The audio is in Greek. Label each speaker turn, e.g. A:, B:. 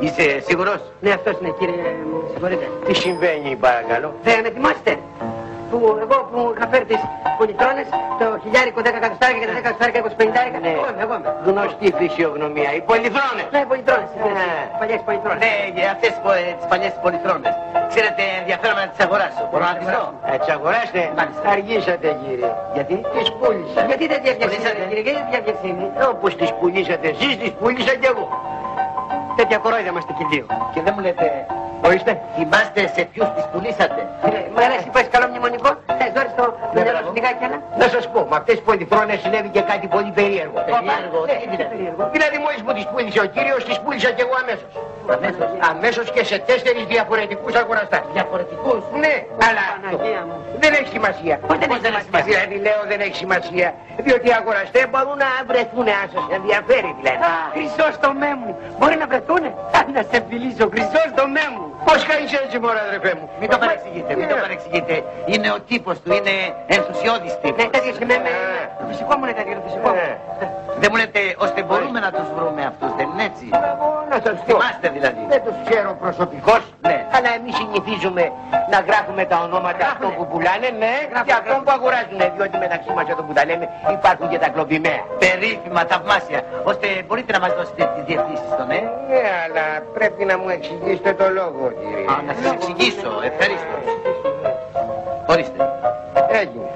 A: Είσαι σίγουρος;
B: Ναι, αυτός είναι κύριε, μου συγχωρείτε.
C: Τι συμβαίνει παρακαλώ;
B: Δεν θυμάστε που εγώ που είχα φέρει τις πολυτρώνες, το χιλιάρικο 10 εκατοστάρικα και τα 10 εκατοστάρικα 20 πενηντάρικα.
C: Ναι.
B: Εγώ είμαι, εγώ είμαι.
C: Γνωστή φυσιογνωμία. Οι πολυθρόνες.
B: Ναι, πολυτρώνες.
C: Ναι.
B: Παλιές πολυτρώνες.
A: Ναι, για αυτές πο- τις παλιές πολυθρόνες. Ξέρετε, ενδιαφέρον να τις αγοράσω. Μπορώ να τις δω.
C: Έτσι αγοράστε.
A: Μάλιστα.
C: Αργήσατε κύριε.
A: Γιατί;
C: Τις πούλησα.
B: Γιατί δεν διαβιασύνη,
A: Πουλήσατε.
B: κύριε, γιατί δεν διαβιασύνη.
C: Όπως τις πουλήσατε εσείς, τις πούλησα κι εγώ.
B: Τέτοια κορόιδα είμαστε και δύο.
A: Και δεν μου λέτε,
C: Ορίστε.
A: θυμάστε σε ποιους τις πουλήσατε.
B: Ε, Μ' αρέσει που έχεις καλό μνημονικό. Θες δώσεις το
C: Ναι,
B: μυαλό
C: μπράβο.
B: σου λιγάκι ένα.
C: Να σας πω, με αυτές τις πολυθρόνες συνέβη και κάτι πολύ περίεργο.
A: Περίεργο,
C: Ναι,
A: τι δηλαδή.
B: περίεργο.
C: Δηλαδή μόλις μου τις πούλησε ο κύριος, τις πούλησα κι εγώ αμέσως.
A: Αμέσως.
C: Αμέσως και σε τέσσερις διαφορετικούς αγοραστάς.
A: Διαφορετικούς;
C: Ναι, αλλά
B: Παναγία μου.
C: δεν έχει σημασία.
B: Πώς δεν
A: Πώς
B: έχει
A: δεν έχει
B: σημασία;
C: Δηλαδή λέω δεν έχει σημασία. Διότι οι αγοραστές μπορούν να βρεθούν αν σας ενδιαφέρει δηλαδή.
B: Α, Χρυσός το μέ μου. Μπορεί να βρεθούνε; Α, Να σε φιλήσω, χρυσός το μέ μου.
C: Πώς κάνεις έτσι μωρέ αδερφέ μου;
A: Μην το παρεξηγείτε, μην το
C: Ναι.
A: παρεξηγείτε. Είναι ο τύπος του, είναι ενθουσιώδης
B: Ναι,
A: τύπος.
B: τέτοιος είμαι. με-
C: Ε.
B: Το φυσικό μου είναι τέτοιο, το φυσικό μου.
C: Ε.
A: Δεν μου λέτε, ώστε μπορούμε να τους βρούμε αυτούς, δεν είναι έτσι.
C: Εγώ να σας πω.
A: Θυμάστε δηλαδή.
C: Δεν τους ξέρω προσωπικώς,
A: Ναι.
C: αλλά εμείς συνηθίζουμε να γράφουμε τα ονόματα αυτών που πουλάνε, ναι,
B: Γράφουμε,
C: και αυτών που αγοράζουν, διότι μεταξύ μας εδώ που τα λέμε υπάρχουν και τα κλοπημαία.
A: Περίφημα, θαυμάσια. Ώστε μπορείτε να μας δώσετε τις διευθύνσεις των, ε;
C: Ναι, αλλά πρέπει να μου εξηγήσετε το λόγο, κύριε.
A: Α, να σας εξηγήσω, ευχαρίστως. Ορίστε.
C: Έγινε.